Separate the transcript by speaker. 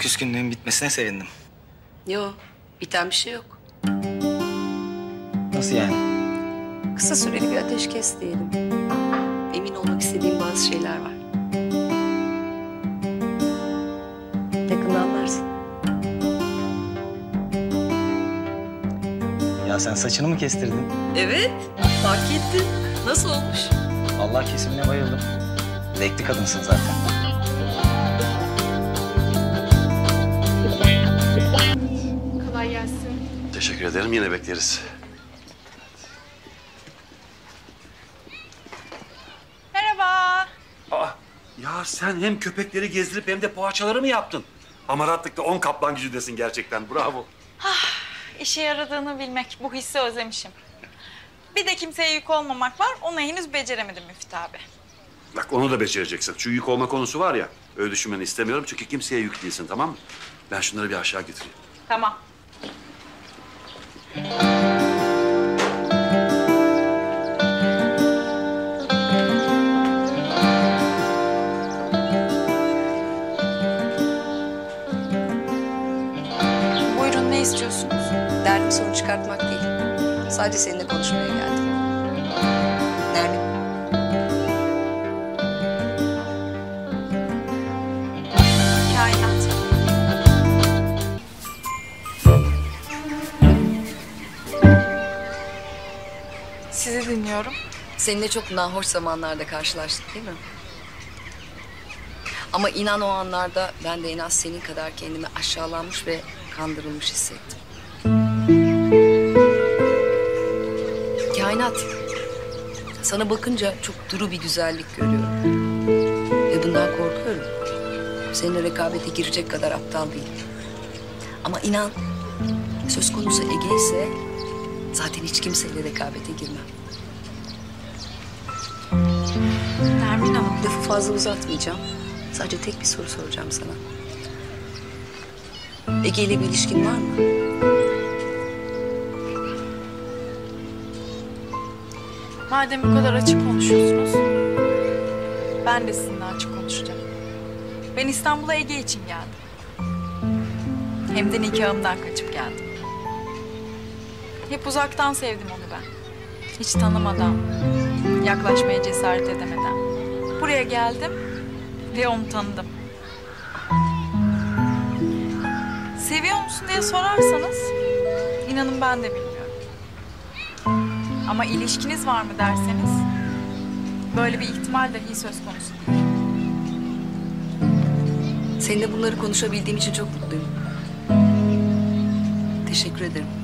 Speaker 1: küskünlüğün bitmesine sevindim.
Speaker 2: Yok, biten bir şey yok.
Speaker 1: Nasıl yani?
Speaker 2: Kısa süreli bir ateşkes diyelim. Emin olmak istediğim bazı şeyler var. Yakında anlarsın.
Speaker 1: Ya sen saçını mı kestirdin?
Speaker 2: Evet, fark ettim. Nasıl olmuş?
Speaker 1: Allah kesimine bayıldım. Zevkli kadınsın zaten.
Speaker 3: Teşekkür ederim. Yine bekleriz.
Speaker 4: Merhaba.
Speaker 3: Aa, ya sen hem köpekleri gezdirip hem de poğaçaları mı yaptın? Amaratlıkta on kaplan gücündesin gerçekten. Bravo.
Speaker 4: İşe yaradığını bilmek, bu hissi özlemişim. Bir de kimseye yük olmamak var, onu henüz beceremedim Müftü abi.
Speaker 3: Bak onu da becereceksin. Şu yük olma konusu var ya. Öyle düşünmeni istemiyorum çünkü kimseye yük değilsin tamam mı? Ben şunları bir aşağı götüreyim.
Speaker 4: Tamam. Buyurun ne istiyorsunuz?
Speaker 2: Derdim sorun çıkartmak değil. Sadece seninle konuşmaya geldim.
Speaker 4: Sizi dinliyorum.
Speaker 2: seninle çok nahoş zamanlarda karşılaştık değil mi? Ama inan o anlarda ben de en az senin kadar kendimi aşağılanmış ve kandırılmış hissettim. Kainat, sana bakınca çok duru bir güzellik görüyorum. Ve bundan korkuyorum. Seninle rekabete girecek kadar aptal değilim. Ama inan, söz konusu Ege ise zaten hiç kimseyle rekabete girmem.
Speaker 4: Nermin Hanım.
Speaker 2: Lafı fazla uzatmayacağım. Sadece tek bir soru soracağım sana. Ege ile bir ilişkin var mı?
Speaker 4: Madem bu kadar açık konuşuyorsunuz, ben de sizinle açık konuşacağım. Ben İstanbul'a Ege için geldim. Hem de nikahımdan kaçıp geldim. Hep uzaktan sevdim onu ben. Hiç tanımadan, yaklaşmaya cesaret edemeden. Buraya geldim ve onu tanıdım. Seviyor musun diye sorarsanız, inanın ben de bilmiyorum. Ama ilişkiniz var mı derseniz böyle bir ihtimal dahi söz konusu değil.
Speaker 2: Seninle bunları konuşabildiğim için çok mutluyum. Teşekkür ederim.